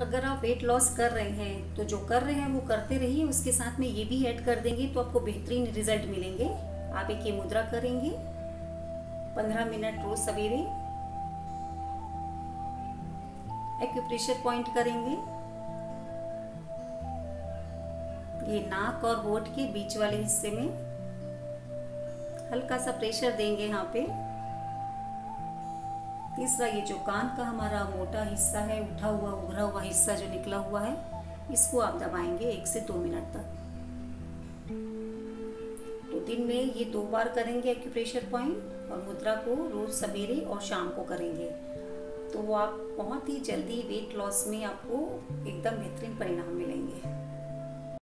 अगर आप weight loss कर रहे हैं तो जो कर रहे हैं, वो करते रहिए, उसके साथ में ये भी ऐड कर देंगे तो आपको बेहतरीन रिज़ल्ट मिलेंगे। आप एक ये मुद्रा करेंगे, पंद्रह मिनट रोज सवेरे एक्यूप्रेशर पॉइंट करेंगे। ये नाक और होठ के बीच वाले हिस्से में हल्का सा प्रेशर देंगे यहाँ पे। तीसरा ये जो कान का हमारा मोटा हिस्सा है, उठा हुआ, उभरा हुआ हिस्सा जो निकला हुआ है, इसको आप दबाएँगे एक से दो मिनट तक। तो दिन में ये दो बार करेंगे एक्यूप्रेशर पॉइंट और मुद्रा को रोज सवेरे और शाम को करेंगे। तो आप बहुत ही जल्दी वेट लॉस में आपको एकदम बेहतरीन परिणाम मिलेंगे।